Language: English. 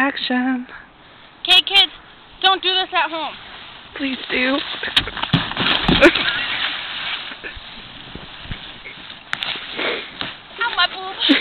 Action. Okay, kids, don't do this at home. Please do. Ow, my boob.